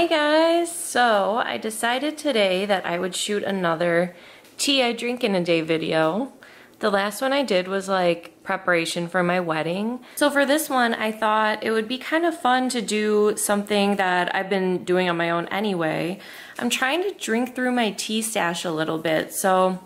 Hey guys, so I decided today that I would shoot another tea I drink in a day video. The last one I did was like preparation for my wedding. So for this one, I thought it would be kind of fun to do something that I've been doing on my own anyway. I'm trying to drink through my tea stash a little bit. So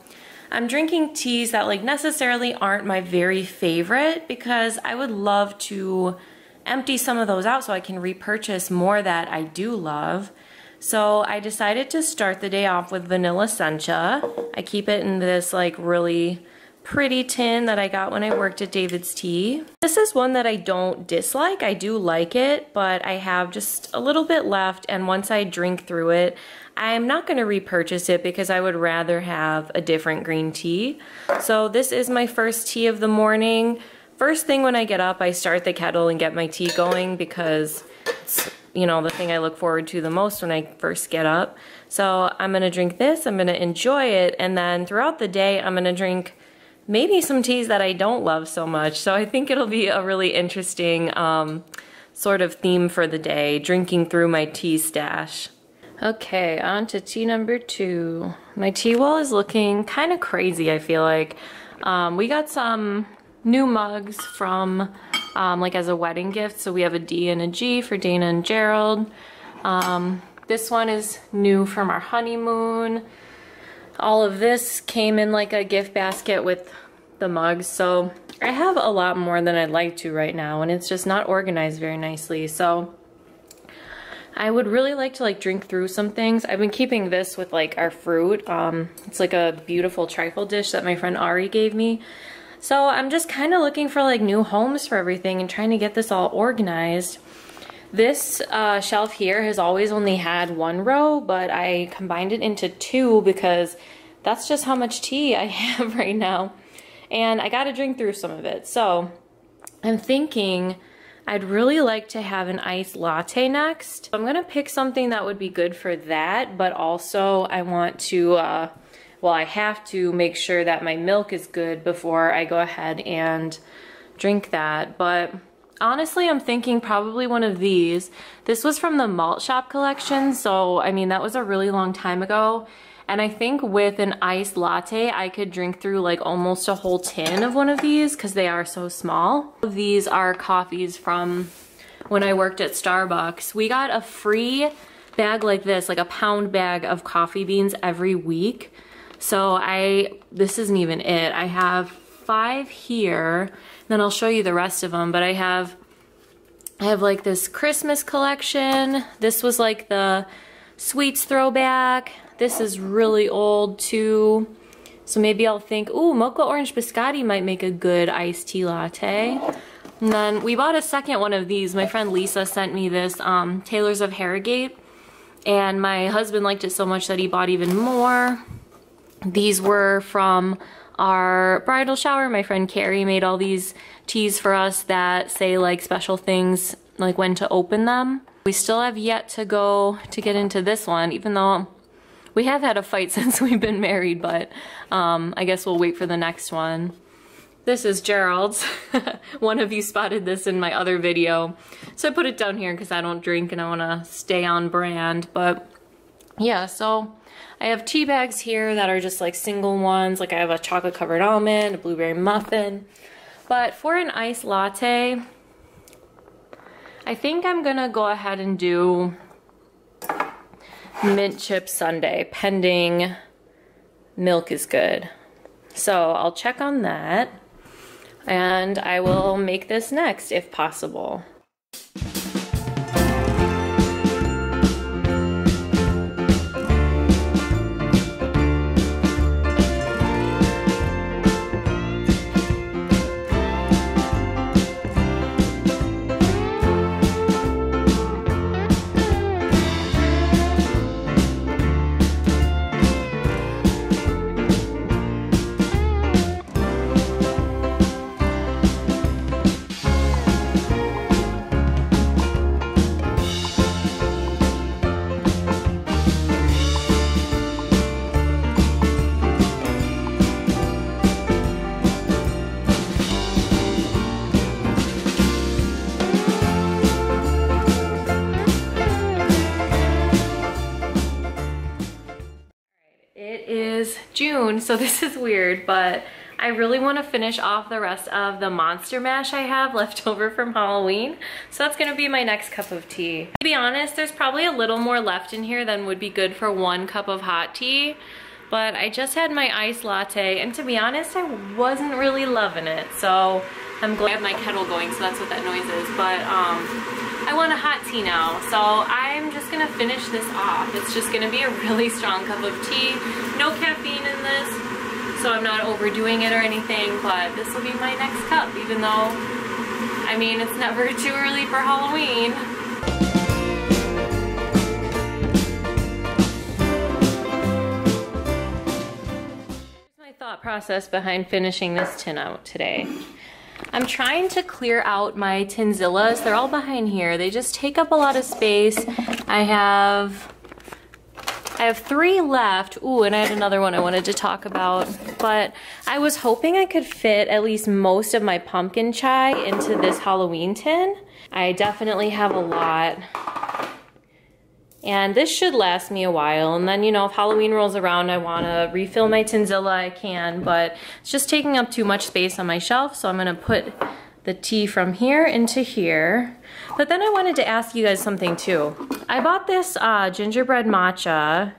I'm drinking teas that like necessarily aren't my very favorite because I would love to empty some of those out so I can repurchase more that I do love. So I decided to start the day off with Vanilla Sencha. I keep it in this like really pretty tin that I got when I worked at David's Tea. This is one that I don't dislike. I do like it, but I have just a little bit left and once I drink through it, I'm not going to repurchase it because I would rather have a different green tea. So this is my first tea of the morning. First thing when I get up, I start the kettle and get my tea going because it's, you know, the thing I look forward to the most when I first get up. So I'm gonna drink this, I'm gonna enjoy it, and then throughout the day, I'm gonna drink maybe some teas that I don't love so much. So I think it'll be a really interesting um, sort of theme for the day, drinking through my tea stash. Okay, on to tea number two. My tea wall is looking kind of crazy, I feel like. Um, we got some new mugs from um, like as a wedding gift. So we have a D and a G for Dana and Gerald. Um, this one is new from our honeymoon. All of this came in like a gift basket with the mugs. So I have a lot more than I'd like to right now and it's just not organized very nicely. So I would really like to like drink through some things. I've been keeping this with like our fruit. Um, it's like a beautiful trifle dish that my friend Ari gave me. So I'm just kind of looking for like new homes for everything and trying to get this all organized. This uh, shelf here has always only had one row, but I combined it into two because that's just how much tea I have right now. And I got to drink through some of it. So I'm thinking I'd really like to have an iced latte next. I'm going to pick something that would be good for that, but also I want to uh, well, I have to make sure that my milk is good before I go ahead and drink that. But honestly, I'm thinking probably one of these. This was from the Malt Shop collection, so I mean, that was a really long time ago. And I think with an iced latte, I could drink through like almost a whole tin of one of these because they are so small. These are coffees from when I worked at Starbucks. We got a free bag like this, like a pound bag of coffee beans every week. So I, this isn't even it. I have five here, then I'll show you the rest of them, but I have, I have like this Christmas collection. This was like the sweets throwback. This is really old too. So maybe I'll think, ooh, mocha orange biscotti might make a good iced tea latte. And then we bought a second one of these. My friend Lisa sent me this um, Taylors of Harrogate. And my husband liked it so much that he bought even more. These were from our bridal shower. My friend Carrie made all these teas for us that say like special things, like when to open them. We still have yet to go to get into this one, even though we have had a fight since we've been married, but um, I guess we'll wait for the next one. This is Gerald's. one of you spotted this in my other video. So I put it down here because I don't drink and I want to stay on brand. But yeah, so I have tea bags here that are just like single ones. Like I have a chocolate covered almond, a blueberry muffin. But for an iced latte, I think I'm gonna go ahead and do mint chip sundae, pending milk is good. So I'll check on that and I will make this next if possible. June, so this is weird, but I really want to finish off the rest of the Monster Mash I have left over from Halloween. So that's to be my next cup of tea. To be honest, there's probably a little more left in here than would be good for one cup of hot tea. But I just had my iced latte, and to be honest, I wasn't really loving it. So I'm glad I have my kettle going, so that's what that noise is. But um, I want a hot tea now. So I'm just gonna finish this off. It's just gonna be a really strong cup of tea. No caffeine in this, so I'm not overdoing it or anything, but this will be my next cup, even though, I mean, it's never too early for Halloween. my thought process behind finishing this tin out today. I'm trying to clear out my Tinzillas. They're all behind here. They just take up a lot of space. I have I have three left. Ooh, and I had another one I wanted to talk about. But I was hoping I could fit at least most of my pumpkin chai into this Halloween tin. I definitely have a lot. And this should last me a while. And then, you know, if Halloween rolls around, I want to refill my Tinzilla, I can. But it's just taking up too much space on my shelf. So I'm going to put the tea from here into here. But then I wanted to ask you guys something too. I bought this uh, gingerbread matcha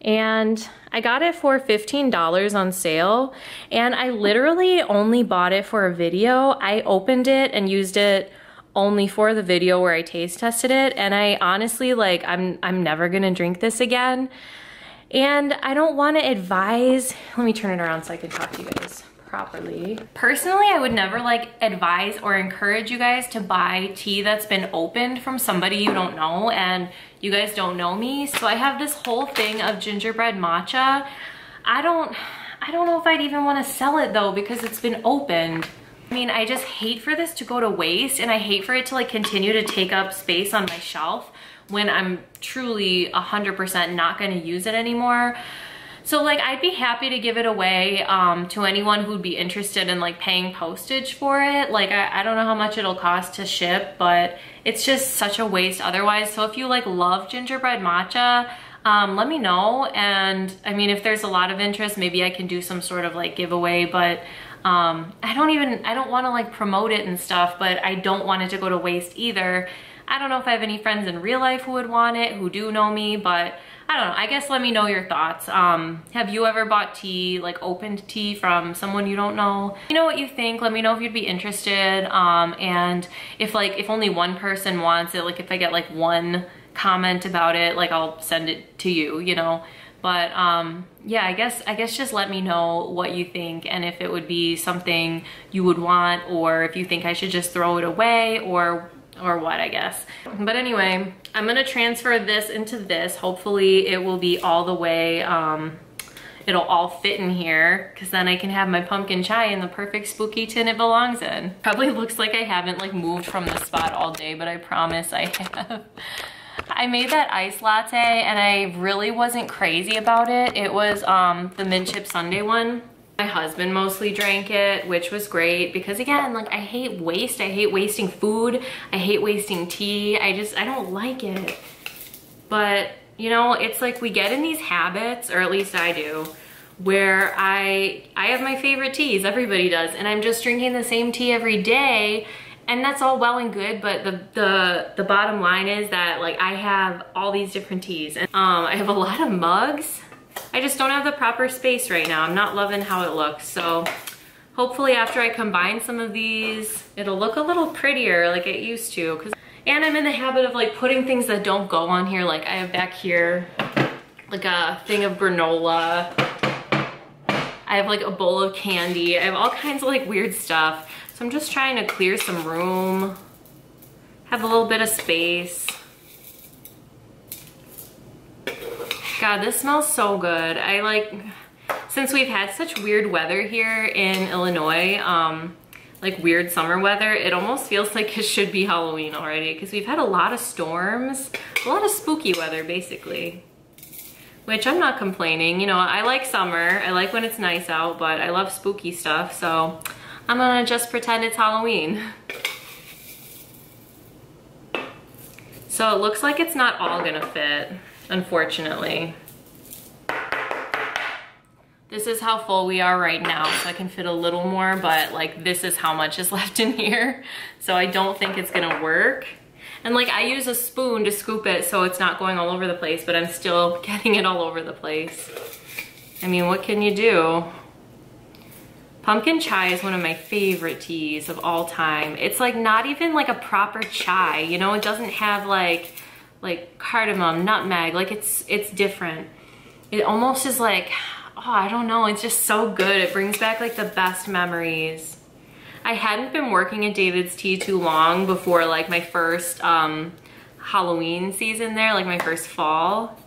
and I got it for $15 on sale and I literally only bought it for a video. I opened it and used it only for the video where I taste tested it and I honestly like I'm I'm never gonna drink this again and I don't want to advise let me turn it around so I can talk to you guys properly. Personally, I would never like advise or encourage you guys to buy tea that's been opened from somebody you don't know and you guys don't know me. So I have this whole thing of gingerbread matcha. I don't, I don't know if I'd even want to sell it though because it's been opened. I mean, I just hate for this to go to waste and I hate for it to like continue to take up space on my shelf when I'm truly 100% not gonna use it anymore. So like I'd be happy to give it away um, to anyone who'd be interested in like paying postage for it. Like I, I don't know how much it'll cost to ship, but it's just such a waste otherwise. So if you like love gingerbread matcha, um, let me know. And I mean, if there's a lot of interest, maybe I can do some sort of like giveaway, but um, I don't even, I don't want to like promote it and stuff, but I don't want it to go to waste either. I don't know if I have any friends in real life who would want it, who do know me, but I don't know. I guess let me know your thoughts. Um, have you ever bought tea, like opened tea from someone you don't know? You know what you think. Let me know if you'd be interested. Um, and if like, if only one person wants it, like if I get like one comment about it, like I'll send it to you, you know? But um, yeah, I guess I guess just let me know what you think and if it would be something you would want or if you think I should just throw it away or or what I guess. But anyway, I'm gonna transfer this into this. Hopefully it will be all the way, um, it'll all fit in here because then I can have my pumpkin chai in the perfect spooky tin it belongs in. Probably looks like I haven't like moved from the spot all day, but I promise I have. I made that ice latte and I really wasn't crazy about it. It was um, the mint chip sundae one. My husband mostly drank it, which was great because again, like I hate waste. I hate wasting food. I hate wasting tea. I just, I don't like it. But you know, it's like we get in these habits, or at least I do, where I, I have my favorite teas, everybody does, and I'm just drinking the same tea every day and that's all well and good but the the the bottom line is that like i have all these different teas and um i have a lot of mugs I just don't have the proper space right now. I'm not loving how it looks. So hopefully after I combine some of these, it'll look a little prettier like it used to. Cause, and I'm in the habit of like putting things that don't go on here. Like I have back here, like a thing of granola. I have like a bowl of candy. I have all kinds of like weird stuff. So I'm just trying to clear some room, have a little bit of space. God, this smells so good. I like, since we've had such weird weather here in Illinois, um, like weird summer weather, it almost feels like it should be Halloween already because we've had a lot of storms, a lot of spooky weather basically. Which I'm not complaining, you know, I like summer, I like when it's nice out, but I love spooky stuff, so I'm gonna just pretend it's Halloween. So it looks like it's not all gonna fit unfortunately. This is how full we are right now, so I can fit a little more, but like this is how much is left in here. So I don't think it's gonna work. And like I use a spoon to scoop it so it's not going all over the place, but I'm still getting it all over the place. I mean, what can you do? Pumpkin chai is one of my favorite teas of all time. It's like not even like a proper chai, you know? It doesn't have like like cardamom, nutmeg, like it's it's different. It almost is like oh, I don't know, it's just so good. It brings back like the best memories. I hadn't been working at David's Tea too long before like my first um, Halloween season there, like my first fall.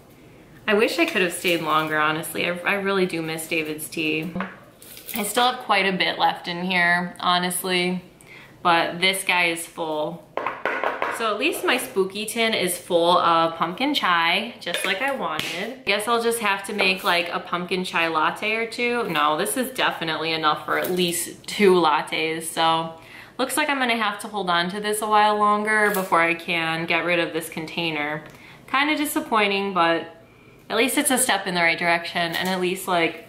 I wish I could have stayed longer, honestly. I, I really do miss David's Tea. I still have quite a bit left in here, honestly, but this guy is full. So at least my spooky tin is full of pumpkin chai, just like I wanted. I guess I'll just have to make like a pumpkin chai latte or two. No, this is definitely enough for at least two lattes. So looks like I'm gonna have to hold on to this a while longer before I can get rid of this container. Kind of disappointing, but at least it's a step in the right direction and at least like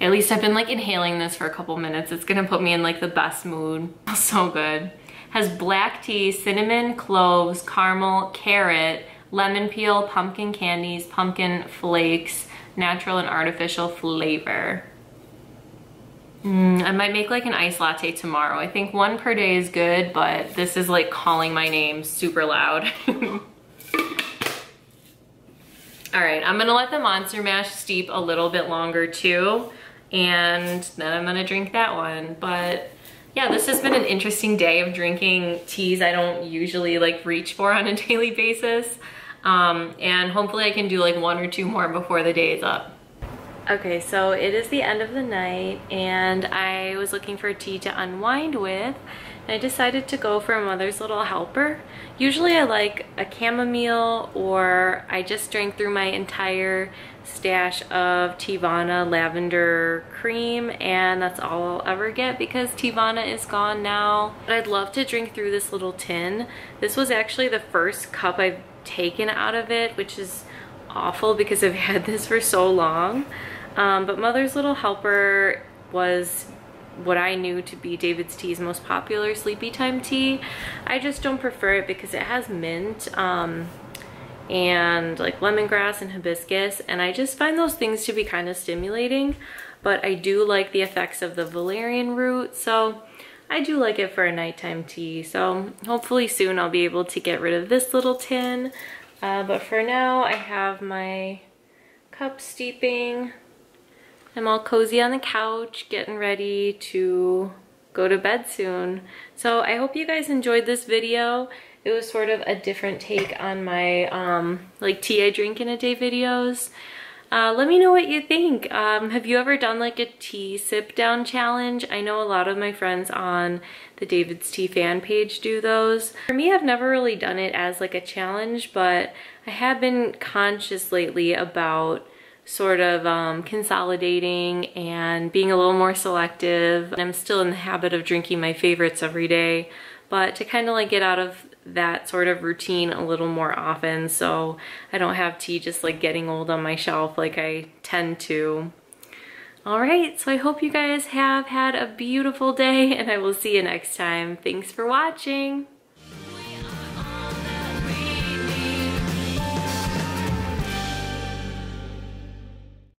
at least I've been like inhaling this for a couple minutes. It's gonna put me in like the best mood. So good has black tea, cinnamon, cloves, caramel, carrot, lemon peel, pumpkin candies, pumpkin flakes, natural and artificial flavor. Mm, I might make like an iced latte tomorrow. I think one per day is good, but this is like calling my name super loud. All right, I'm gonna let the Monster Mash steep a little bit longer too, and then I'm gonna drink that one. But yeah, this has been an interesting day of drinking teas I don't usually like reach for on a daily basis. Um, and hopefully I can do like one or two more before the day is up. Okay, so it is the end of the night and I was looking for a tea to unwind with and I decided to go for a Mother's Little Helper. Usually I like a chamomile or I just drank through my entire stash of Teavana lavender cream and that's all I'll ever get because Teavana is gone now. But I'd love to drink through this little tin. This was actually the first cup I've taken out of it which is awful because I've had this for so long. Um, but Mother's Little Helper was what I knew to be David's Tea's most popular sleepy time tea. I just don't prefer it because it has mint um, and like lemongrass and hibiscus and I just find those things to be kind of stimulating but I do like the effects of the valerian root so I do like it for a nighttime tea. So hopefully soon I'll be able to get rid of this little tin. Uh, but for now I have my cup steeping. I'm all cozy on the couch, getting ready to go to bed soon. So I hope you guys enjoyed this video. It was sort of a different take on my um, like tea I drink in a day videos. Uh, let me know what you think. Um, have you ever done like a tea sip down challenge? I know a lot of my friends on the David's Tea fan page do those. For me, I've never really done it as like a challenge, but I have been conscious lately about sort of um, consolidating and being a little more selective. I'm still in the habit of drinking my favorites every day, but to kind of like get out of that sort of routine a little more often so I don't have tea just like getting old on my shelf like I tend to. All right, so I hope you guys have had a beautiful day and I will see you next time. Thanks for watching.